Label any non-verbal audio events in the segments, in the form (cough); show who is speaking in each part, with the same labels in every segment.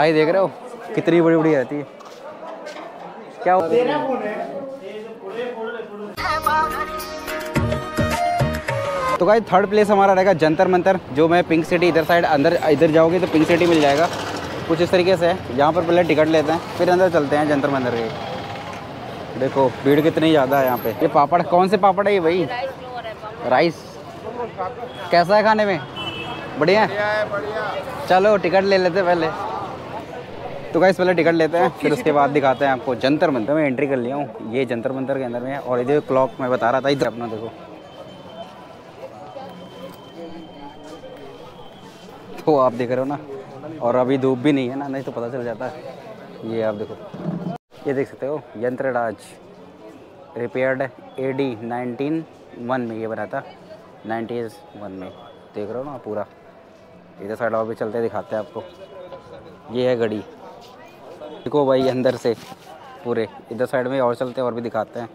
Speaker 1: कढ़ाई देख रहे हो? कितनी बड़ी बड़ी रहती है। क्या तो भाई थर्ड प्लेस हमारा रहेगा जंतर मंतर, जो मैं पिंक सिटी इधर साइड अंदर, इधर जाओगे तो पिंक सिटी मिल जाएगा। कुछ इस तरीके से है। यहाँ पर पहले टिकट लेते हैं, फिर अंदर चलते हैं जंतर मंतर के। देखो, भीड़ कितनी ज़्यादा है यहाँ पे। ये पापड़, कौन से पापड़ है ये भाई? राइस कैसा है खाने में? बढ़िया चलो टिकट ले लेते पहले। तो गाइस पहले टिकट लेते हैं, फिर उसके बाद दिखाते हैं आपको जंतर मंतर। में एंट्री कर लिया हूँ, ये जंतर मंतर के अंदर में है, और इधर क्लॉक मैं बता रहा था, इधर अपना देखो। तो आप देख रहे हो ना, और अभी धूप भी नहीं है ना, नहीं तो पता चल जाता है। ये आप देखो। ये देख सकते हो, Yantraraj repaired A D nineteen one में ये बना था नाइन्टीज़ वन में। देख रहे हो ना पूरा। इधर साइड और भी चलते दिखाते हैं आपको। ये है घड़ी। देखो भाई अंदर से, पूरे। इधर साइड में और चलते हैं, और भी दिखाते हैं।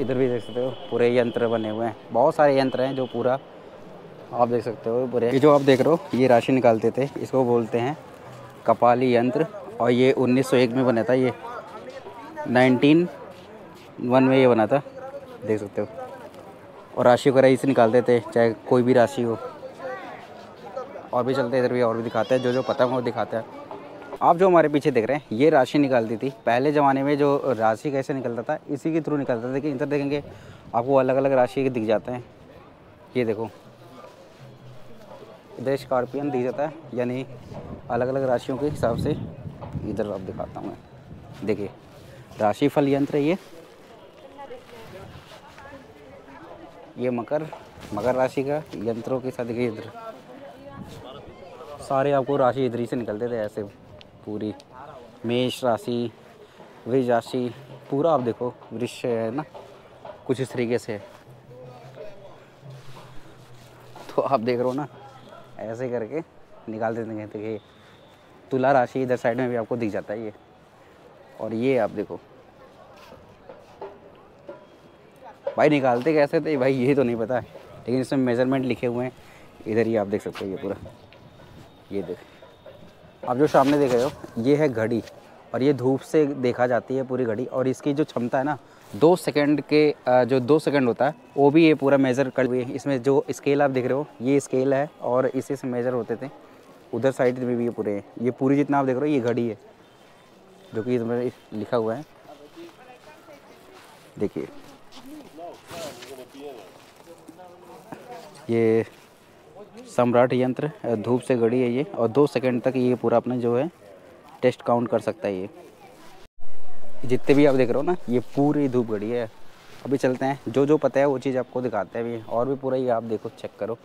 Speaker 1: इधर भी देख सकते हो, पूरे यंत्र बने हुए हैं। बहुत सारे यंत्र हैं जो पूरा, आप देख सकते हो पूरे। ये जो आप देख रहे हो, ये राशि निकालते थे, इसको बोलते हैं कपाली यंत्र। और ये 1901 में बना था, ये। 19 वन में ये बना था, देख सकते हो। और राशि वगैरह इसे निकालते थे, चाहे कोई भी राशि हो। और भी चलते हैं, इधर भी और भी दिखाते हैं, जो जो पता है वो दिखाते हैं। आप जो हमारे पीछे देख रहे हैं, ये राशि निकालती थी। पहले ज़माने में जो राशि कैसे निकलता था, इसी के थ्रू निकलता था लेकिन इधर देखेंगे, आपको अलग अलग राशि के दिख जाते हैं। ये देखो। इधर स्कॉर्पियन दिख जाता है, यानी अलग अलग राशियों के हिसाब से इधर आप दिखाता हूँ मैं। देखिए राशिफल यंत्र ये। ये मकर मकर राशि का यंत्रों के साथ देखिए इधर। सारे आपको राशि इधर ही से निकलते थे ऐसे। पूरी मेष राशि, वृष राशि, पूरा आप देखो वृक्ष है ना? कुछ इस तरीके से। तो आप देख रहे हो ना, ऐसे करके निकाल देते हैं देखिए तुला राशि इधर साइड में भी आपको दिख जाता है ये। और ये आप देखो। भाई निकालते कैसे थे? भाई ये तो नहीं पता है लेकिन इसमें मेज़रमेंट लिखे हुए हैं। इधर ही आप देख सकते हो ये पूरा। ये देख। आप जो सामने देख रहे हो, ये है घड़ी और ये धूप से देखा जाती है पूरी घड़ी और इसकी जो क्षमता है ना, दो सेकंड के जो दो सेकंड होता है, वो भी ये पूरा मेज़र कर हुए इसमें जो स्केल आप देख रहे हो, ये स्केल है और इसी से मेज़र होते थे। उधर साइड में भी ये पूरे हैं। ये पूरी जितना आप देख रहे हो, ये घड़ी है, जो कि इसमें लिखा हुआ है। देखिए। ये सम्राट यंत्र धूप से घड़ी है ये, और दो सेकंड तक ये पूरा अपना जो है, टेस्ट काउंट कर सकता है ये। जितने भी आप देख रहे हो ना, ये पूरी धूप घड़ी है। अभी चलते हैं, जो जो पता है वो चीज़ आपको दिखाते हैं अभी। और भी पूरा ये आप देखो चेक करो।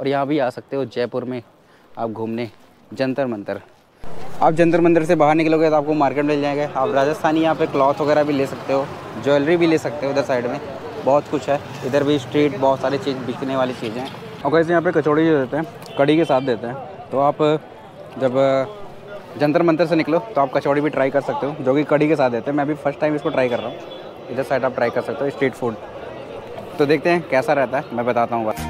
Speaker 1: और यहाँ भी आ सकते हो, जयपुर में आप घूमने, जंतर मंतर। आप जंतर मंतर से बाहर निकलोगे तो आपको मार्केट मिल जाएगा। आप राजस्थानी यहाँ पे क्लॉथ वगैरह भी ले सकते हो, ज्वेलरी भी ले सकते हो उधर साइड में। बहुत कुछ है, इधर भी स्ट्रीट बहुत सारी चीज़, बिकने वाली चीज़ें हैं। और कैसे यहाँ पे कचौड़ी जो देते हैं कड़ी के साथ देते हैं। तो आप जब जंतर मंतर से निकलो तो आप कचौड़ी भी ट्राई कर सकते हो, जो कि कड़ी के साथ देते हैं। मैं भी फ़र्स्ट टाइम इसको ट्राई कर रहा हूँ। इधर साइड आप ट्राई कर सकते हो स्ट्रीट फ़ूड तो देखते हैं कैसा रहता है, मैं बताता हूँ।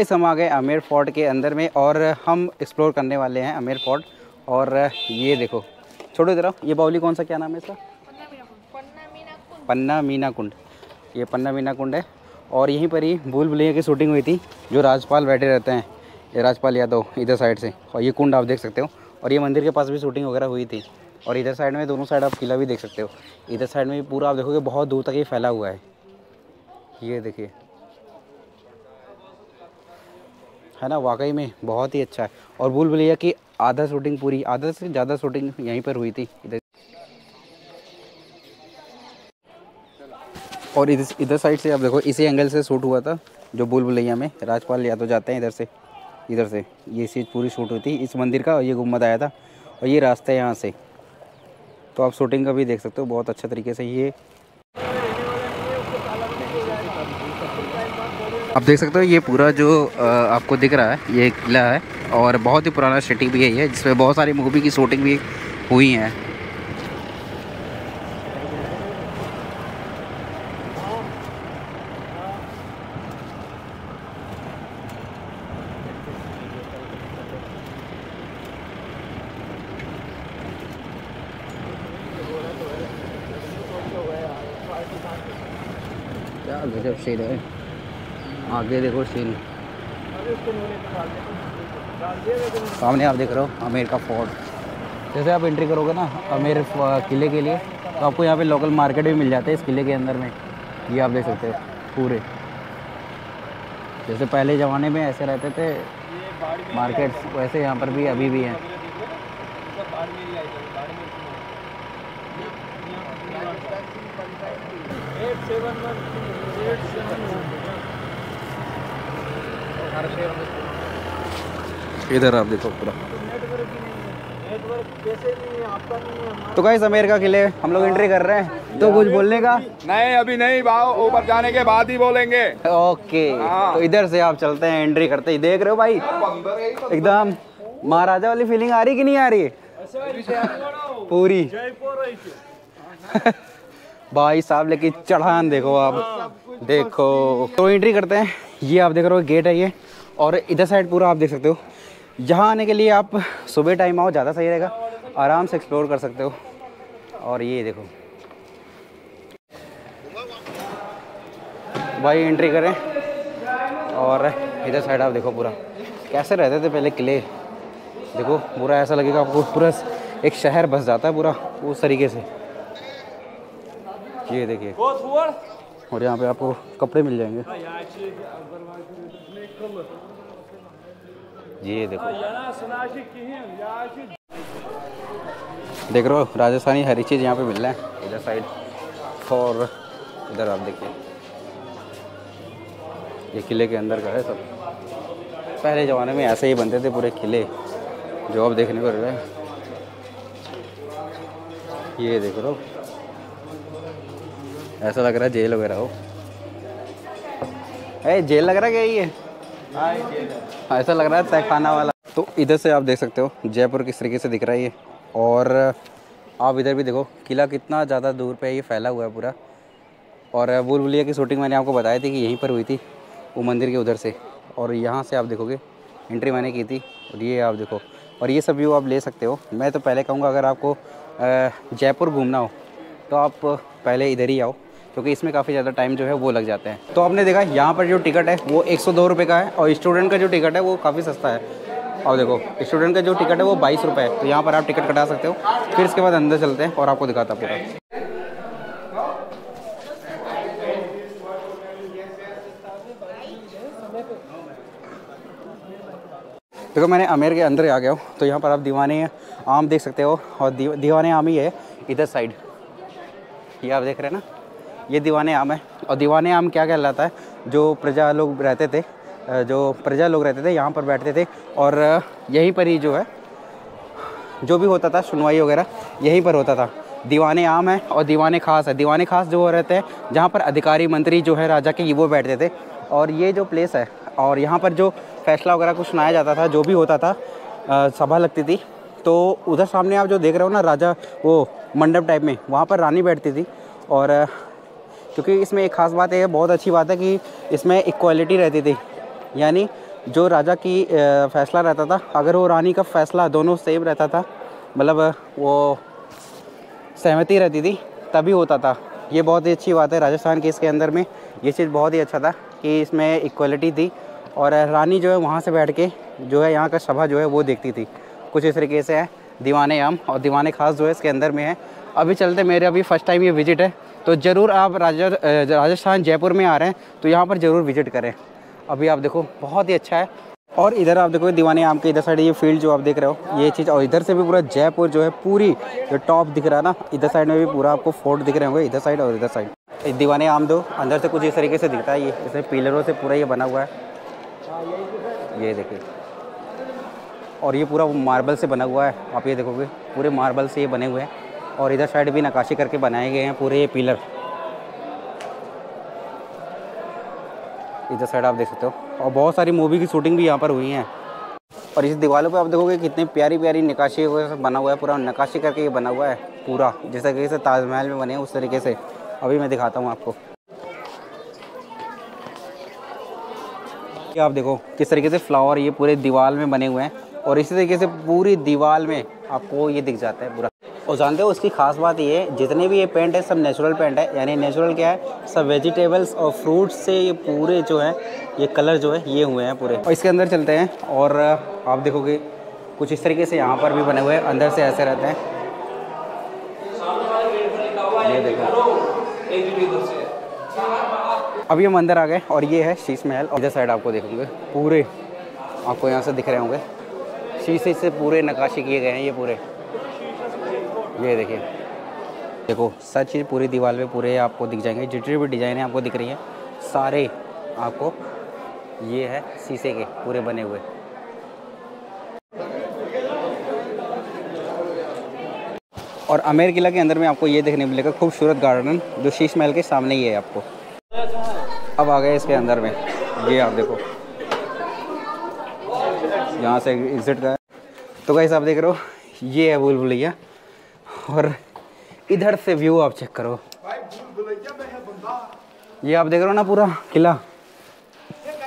Speaker 1: गाइस हम आ गए आमेर फोर्ट के अंदर में और हम एक्सप्लोर करने वाले हैं आमेर फोर्ट। और ये देखो, छोड़ो जरा, ये बाउली कौन सा, क्या नाम है इसका? पन्ना मीना कुंड ये पन्ना मीना कुंड है। और यहीं पर ही भूल भुलैया की शूटिंग हुई थी, जो राजपाल बैठे रहते हैं। ये राजपाल यादव, इधर साइड से। और ये कुंड आप देख सकते हो। और ये मंदिर के पास भी शूटिंग वगैरह हुई थी। और इधर साइड में दोनों साइड आप किला भी देख सकते हो। इधर साइड में भी पूरा आप देखोगे, बहुत दूर तक ये फैला हुआ है। ये देखिए। है ना, वाकई में बहुत ही अच्छा है। और भूल भुलैया की आधा शूटिंग पूरी, आधा से ज़्यादा शूटिंग यहीं पर हुई थी। इधर और इधर इधर साइड से आप देखो, इसी एंगल से शूट हुआ था, जो भूल भुलैया में राजपाल यादव जाते हैं इधर से इधर से। ये चीज़ पूरी शूट हुई थी, इस मंदिर का और ये गुंबद आया था, और ये रास्ता है यहाँ से। तो आप शूटिंग का भी देख सकते हो, बहुत अच्छा तरीके से ये आप देख सकते हो, ये पूरा जो आपको दिख रहा है, ये किला है और बहुत ही पुराना सिटी भी है ये, जिसमें बहुत सारी मूवी की शूटिंग भी हुई हैं। क्या गजब सीन है। आगे देखो सीन। सामने आप देख रहे हो, आमेर का फोर्ट। जैसे आप एंट्री करोगे ना, आमेर किले के लिए तो आपको यहाँ पे लोकल मार्केट भी मिल जाते हैं इस किले के अंदर में। ये आप देख सकते हो, पूरे। जैसे पहले ज़माने में ऐसे रहते थे मार्केट्स वैसे यहाँ पर भी अभी भी हैं। इधर आप देखो पूरा। तो गाइस अमेरिका के लिए हम लोग एंट्री कर रहे हैं। तो कुछ बोलने का?
Speaker 2: नहीं अभी नहीं भाव ऊपर जाने के बाद ही बोलेंगे।
Speaker 1: ओके
Speaker 2: हाँ।
Speaker 1: तो इधर से आप चलते हैं एंट्री करते ही। देख रहे हो भाई? एकदम महाराजा वाली फीलिंग आ रही कि नहीं आ रही? पूरी। (laughs) भाई साहब लेकिन चढ़ान देखो आप। देखो। तो एंट्री करते हैं। ये आप देख रहे हो गेट है ये। और इधर साइड पूरा आप देख सकते हो। यहाँ आने के लिए आप सुबह टाइम आओ, ज़्यादा सही रहेगा। आराम से एक्सप्लोर कर सकते हो। और ये देखो। भाई एंट्री करें। और इधर साइड आप देखो पूरा। कैसे रहते थे पहले किले? देखो, पूरा ऐसा लगेगा आपको पूरा एक शहर बस जाता है पूरा, उस तरीके से। ये देखिए। और यहाँ पे आपको कपड़े मिल जाएँगे। ये देखो। देख रहे हो राजस्थानी हरी चीज़ यहाँ पे मिल रहा है इधर साइड। और इधर आप देखिए। ये किले के अंदर का है सब। पहले ज़माने में ऐसे ही बनते थे पूरे किले जो अब देखने को रहा है। ये देख रहे हो। ऐसा लग रहा है जेल वगैरह हो। ए जेल लग रहा है क्या ये? ऐसा लग रहा है तहखाना वाला। तो इधर से आप देख सकते हो जयपुर किस तरीके से दिख रहा है ये। और आप इधर भी देखो किला कितना ज़्यादा दूर पे ये फैला हुआ है पूरा। और भूल भुलिया की शूटिंग मैंने आपको बताया थी कि यहीं पर हुई थी वो मंदिर के उधर से। और यहाँ से आप देखोगे एंट्री मैंने की थी और ये आप देखो। और ये सब व्यू आप ले सकते हो। मैं तो पहले कहूँगा अगर आपको जयपुर घूमना हो तो आप पहले इधर ही आओ। क्योंकि इसमें काफ़ी ज़्यादा टाइम जो है वो लग जाते हैं। तो आपने देखा, यहाँ पर जो टिकट है, वो एक सौ का है और स्टूडेंट का जो टिकट है, वो काफ़ी सस्ता है। और देखो स्टूडेंट का जो टिकट है, वो बाईस रुपये है। तो यहाँ पर आप टिकट कटा सकते हो। फिर इसके बाद अंदर चलते हैं और आपको दिखाता पूरा। देखो, मैंने अमेर के अंदर आ गया हूँ। तो यहाँ पर आप दीवाने आम देख सकते हो और दीवाने आम ही है इधर साइड ये आप देख रहे हैं ना? ये दीवाने आम है। और दीवाने आम क्या कहलाता है? जो प्रजा लोग रहते थे जो प्रजा लोग रहते थे, यहाँ पर बैठते थे। और यहीं पर ही जो है, जो भी होता था, सुनवाई वगैरह, यहीं पर होता था। दीवाने आम है और दीवाने खास है। दीवाने खास जो रहते हैं, जहाँ पर अधिकारी मंत्री जो है, राजा के, वो बैठते थे। और ये जो प्लेस है, और यहाँ पर जो फैसला वगैरह कुछ सुनाया जाता था, जो भी होता था सभा लगती थी तो उधर सामने आप जो देख रहे हो ना, राजा वो मंडप टाइप में, वहाँ पर रानी बैठती थी। और क्योंकि इसमें एक ख़ास बात है, बहुत अच्छी बात है कि इसमें इक्वालिटी रहती थी। यानी जो राजा की फ़ैसला रहता था, अगर वो रानी का फ़ैसला दोनों सेम रहता था मतलब वो सहमति रहती थी, तभी होता था। ये बहुत ही अच्छी बात है राजस्थान के इसके अंदर में। ये चीज़ बहुत ही अच्छा था कि इसमें इक्वलिटी थी और रानी जो है वहाँ से बैठ के जो है यहाँ का सभा जो है वो देखती थी। कुछ इस तरीके से है, दीवाने आम और दीवाने खास जो है इसके अंदर में है। अभी चलते, मेरे अभी फ़र्स्ट टाइम ये विज़िट है। तो ज़रूर आप राजा राजस्थान जयपुर में आ रहे हैं तो यहाँ पर ज़रूर विज़िट करें। अभी आप देखो, बहुत ही अच्छा है। और इधर आप देखो, दीवाने आम के इधर साइड ये फ़ील्ड जो आप देख रहे हो, ये चीज़, और इधर से भी पूरा जयपुर जो है, पूरी जो टॉप दिख रहा है ना, इधर साइड में भी पूरा आपको फोर्ट दिख रहे होंगे, इधर साइड और इधर साइड। दीवाने आम दो, अंदर से कुछ इस तरीके से दिखता है ये जैसे पिलरों से पूरा ये बना हुआ है। ये देखिए। और ये पूरा मार्बल से बना हुआ है, आप ये देखोगे, पूरे मार्बल से ये बने हुए हैं। और इधर साइड भी नकाशी करके बनाए गए हैं पूरे ये पिलर। इधर साइड आप देख सकते हो। और बहुत सारी मूवी की शूटिंग भी यहाँ पर हुई है। और इस दीवारों पे आप देखोगे कितनी प्यारी प्यारी नकाशी बना हुआ है, पूरा नकाशी करके ये बना हुआ है, पूरा। जिस तरीके से ताजमहल में बने हैं, उस तरीके से। अभी मैं दिखाता हूँ आपको। आप देखो किस तरीके से फ्लावर ये पूरे दीवार में बने हुए हैं। और इसी तरीके से पूरी दीवार में आपको ये दिख जाता है पूरा। और जानते हो, उसकी खास बात ये है, जितने भी ये पेंट है, सब नेचुरल पेंट है। यानी नेचुरल क्या है, सब वेजिटेबल्स और फ्रूट्स से ये पूरे जो है, ये कलर जो है, ये हुए हैं पूरे। और इसके अंदर चलते हैं, और, आप देखोगे, कुछ इस तरीके से यहाँ पर भी बने हुए हैं, अंदर से ऐसे रहते हैं। ये देखो। अभी हम अंदर आ गए, और ये है शीश महल, और इधर साइड आपको देखोगे, पूरे, आपको यहाँ से दिख रहे होंगे। शीशे से पूरे नकाशी किए गए हैं ये पूरे। ये देखिए। देखो सब चीज़ पूरी दीवार पे पूरे आपको दिख जाएँगे। जितनी भी डिज़ाइन है आपको दिख रही है, सारे आपको ये है शीशे के पूरे बने हुए। और अमेर किला के अंदर में आपको ये देखने मिलेगा खूबसूरत गार्डन, जो शीश महल के सामने ही है आपको। अब आ गए इसके अंदर में। ये आप देखो। यहाँ से एग्जिट का तो कैसे आप देख रहे हो, ये है भूल भुलैया और इधर से व्यू आप चेक करो। ये आप देख रहे हो ना पूरा किला?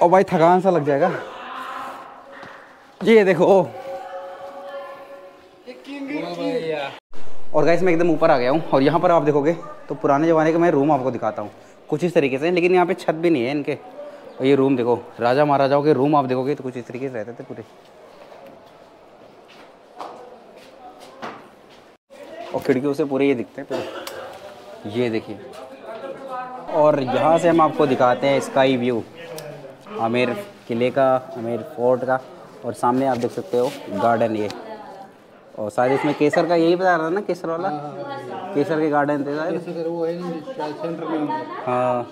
Speaker 1: और भाई, थकान सा लग जाएगा। ये देखो और गाइस मैं एकदम ऊपर आ गया हूँ, और यहाँ पर आप देखोगे तो पुराने ज़माने का मैं रूम आपको दिखाता हूँ। कुछ इस तरीके से, लेकिन यहाँ पे छत भी नहीं है इनके। और ये रूम देखो, राजा महाराजाओं के रूम आप देखोगे तो कुछ इस तरीके से रहते थे पूरे। और खिड़कियों से पूरे ये दिखते हैं पूरे। ये देखिए। और यहाँ से हम आपको दिखाते हैं स्काई व्यू आमेर किले का आमेर फोर्ट का और सामने आप देख सकते हो गार्डन ये। और शायद इसमें केसर का यही बता रहा था ना केसर वाला? केसर के गार्डन थे शायद।
Speaker 3: वो है।
Speaker 1: हाँ।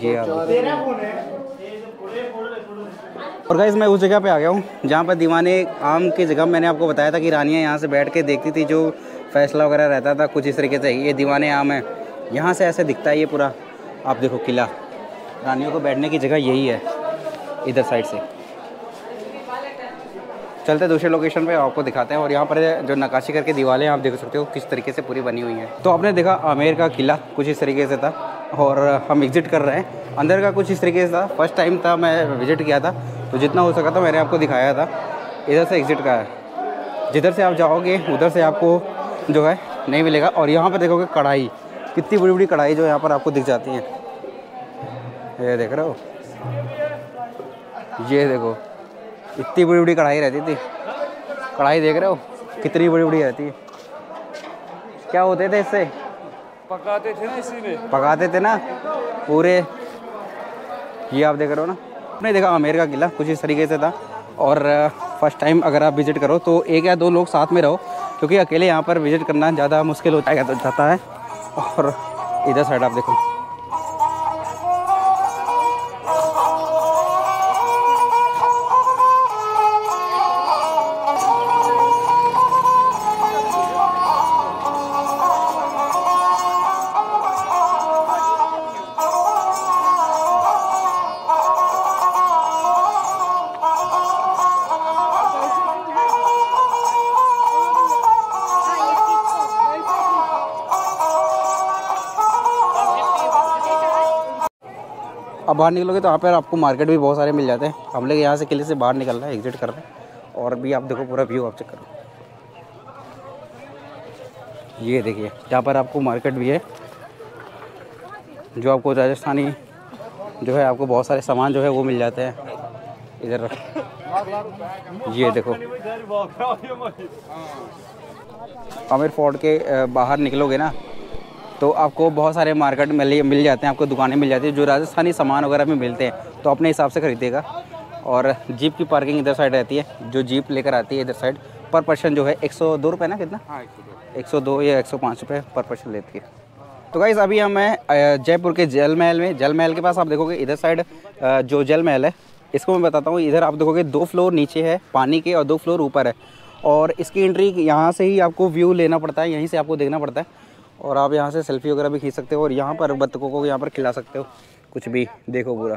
Speaker 1: ये आप और गाइस मैं उस जगह पे आ गया हूँ, जहाँ पर दीवाने आम की जगह मैंने आपको बताया था कि रानियाँ यहाँ से बैठ के देखती थी जो फैसला वगैरह रहता था, कुछ इस तरीके से ये दीवाने आम है। यहाँ से ऐसे दिखता है ये पूरा। आप देखो किला। रानियों को बैठने की जगह यही है, इधर साइड से। चलते दूसरे लोकेशन पे, आपको दिखाते हैं। और यहाँ पर जो नकाशी करके दीवारें आप देख सकते हो, किस तरीके से पूरी बनी हुई हैं। तो आपने देखा, आमेर का किला कुछ इस तरीके से था। और हम एग्जिट कर रहे हैं। अंदर का कुछ इस तरीके से था। फ़र्स्ट टाइम था, मैं विज़िट किया था। तो जितना हो सका था मैंने आपको दिखाया था। इधर से एग्जिट का है। जिधर से आप जाओगे उधर से आपको जो है नहीं मिलेगा। और यहाँ पर देखोगे कढ़ाई। कितनी बड़ी बड़ी कढ़ाई जो यहाँ पर आपको दिख जाती हैं। ये देख रहे हो? ये देखो। इतनी बड़ी बड़ी कढ़ाई रहती थी। कढ़ाई देख रहे हो? कितनी बड़ी बड़ी रहती है। क्या होते थे इससे?
Speaker 3: पकाते थे ना इसी में
Speaker 1: पकाते थे ना? पूरे। ये आप देख रहे हो ना? आपने देखा आमेर का किला कुछ इस तरीके से था। और फ़र्स्ट टाइम अगर आप विज़िट करो तो एक या दो लोग साथ में रहो, क्योंकि अकेले यहाँ पर विज़िट करना ज़्यादा मुश्किल है, जाता है। और इधर साइड आप देखो। बाहर निकलोगे तो यहाँ पर आपको मार्केट भी बहुत सारे मिल जाते हैं। हम लोग यहाँ से किले से बाहर निकल रहे हैं एग्जिट कर रहे हैं। और भी आप देखो पूरा व्यू आप चेक करो। ये देखिए, यहाँ पर आपको मार्केट भी है, जो आपको राजस्थानी जो है, आपको बहुत सारे सामान जो है वो मिल जाते हैं। इधर ये देखो। आमिर फोर्ट के बाहर निकलोगे ना तो आपको बहुत सारे मार्केट मिल मिल जाते हैं आपको दुकानें मिल जाती हैं जो राजस्थानी सामान वगैरह में मिलते हैं तो अपने हिसाब से खरीदेगा और जीप की पार्किंग इधर साइड रहती है जो जीप लेकर आती है इधर साइड पर पर्सन जो है एक सौ दो रुपये ना कितना? एक सौ दो। या एक सौ पाँच रुपये पर पर्सन लेती है। तो गाइज़ अभी हम हैं जयपुर के जल महल में। जल महल के पास आप देखोगे इधर साइड जो जल महल है इसको मैं बताता हूँ। इधर आप देखोगे दो फ्लोर नीचे है पानी के और दो फ्लोर ऊपर है। और इसकी एंट्री यहाँ से ही आपको व्यू लेना पड़ता है यहीं से आपको देखना पड़ता है। और आप यहाँ से सेल्फी वगैरह भी खींच सकते हो और यहाँ पर बत्तखों को यहाँ पर खिला सकते हो। कुछ भी, देखो पूरा।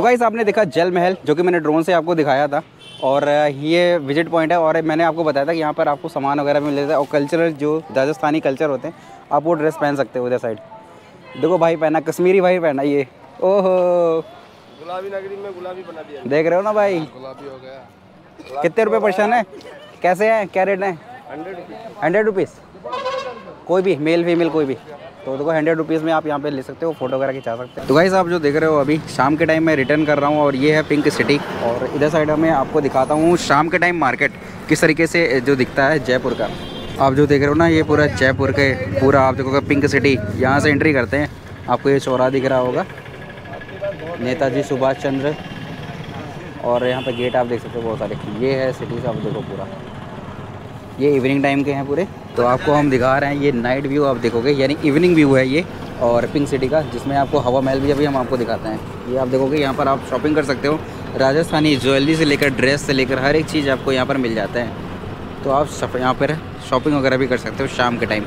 Speaker 1: तो गाइस आपने देखा जल महल जो कि मैंने ड्रोन से आपको दिखाया था। और ये विज़िट पॉइंट है और मैंने आपको बताया था कि यहाँ पर आपको सामान वगैरह मिल जाता है। और कल्चरल जो राजस्थानी कल्चर होते हैं आप वो ड्रेस पहन सकते हो उधर साइड देखो भाई पहना कश्मीरी भाई पहना ये। ओहो।
Speaker 3: गुलाबी नगरी में गुलाबी बना दिया।
Speaker 1: देख रहे हो ना भाई?
Speaker 3: गुलाबी हो गया।
Speaker 1: कितने रुपए पर्सन है? कैसे हैं? क्या रेट है?
Speaker 3: हंड्रेड रुपीज़
Speaker 1: कोई भी मेल फीमेल कोई भी। तो देखो हंड्रेड रुपीज़ में आप यहाँ पे ले सकते हो फ़ोटो वगैरह खिंचा सकते हो। तो गाइस आप जो देख रहे हो अभी, शाम के टाइम मैं रिटर्न कर रहा हूँ और ये है पिंक सिटी और इधर साइड में आपको दिखाता हूँ शाम के टाइम मार्केट किस तरीके से जो दिखता है जयपुर का। आप जो देख रहे हो ना, ये पूरा जयपुर के, पूरा आप देखोगे पिंक सिटी यहाँ से एंट्री करते हैं। आपको ये चौरा दिख रहा होगा। नेताजी सुभाष चंद्र। और यहाँ पे गेट आप देख सकते हो, बहुत सारे। ये है सिटी से आप देखो पूरा। ये इवनिंग टाइम के हैं पूरे। तो आपको हम दिखा रहे हैं ये नाइट व्यू आप देखोगे, यानी इवनिंग व्यू है ये, और पिंक सिटी का, जिसमें आपको हवा महल भी अभी हम आपको दिखाते हैं। ये आप देखोगे, यहाँ पर आप शॉपिंग कर सकते हो। राजस्थानी ज्वेलरी से लेकर ड्रेस से लेकर हर एक चीज़ आपको यहाँ पर मिल जाता है। तो आप यहाँ पर शॉपिंग वगैरह भी कर सकते हो शाम के टाइम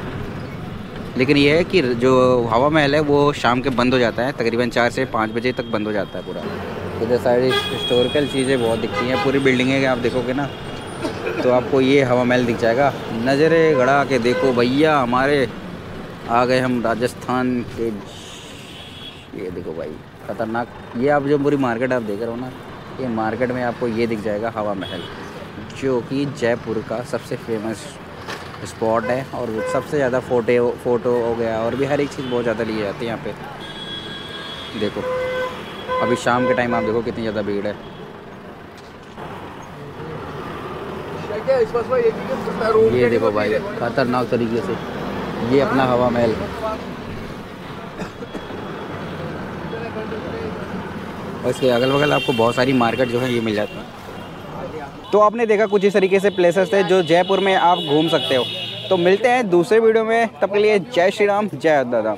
Speaker 1: लेकिन ये है कि जो हवा महल है, वो शाम के बंद हो जाता है, तकरीबन चार से पाँच बजे तक बंद हो जाता है पूरा। इधर सारी हिस्टोरिकल चीज़ें बहुत दिखती हैं, पूरी बिल्डिंगें आप देखोगे ना। तो आपको ये हवा महल दिख जाएगा। नज़रें गड़ा के देखो भैया, हमारे। आ गए हम राजस्थान के ये देखो भाई, खतरनाक। ये आप जो पूरी मार्केट आप देख रहे हो ना, ये मार्केट में आपको ये दिख जाएगा हवा महल, जो कि जयपुर का सबसे फ़ेमस स्पॉट है और सबसे ज़्यादा फ़ोटो फ़ोटो हो गया और भी हर एक चीज़ बहुत ज़्यादा ली जाती है यहाँ पे। देखो, अभी शाम के टाइम आप देखो कितनी ज़्यादा भीड़ है। ये देखो भाई खतरनाक तरीके से। ये अपना हवा महल। और इसके अगल बगल आपको बहुत सारी मार्केट जो है ये मिल जाती है। तो आपने देखा कुछ इस तरीके से प्लेसेस थे जो जयपुर में आप घूम सकते हो। तो मिलते हैं दूसरे वीडियो में। तब के लिए जय श्री राम जय दादा।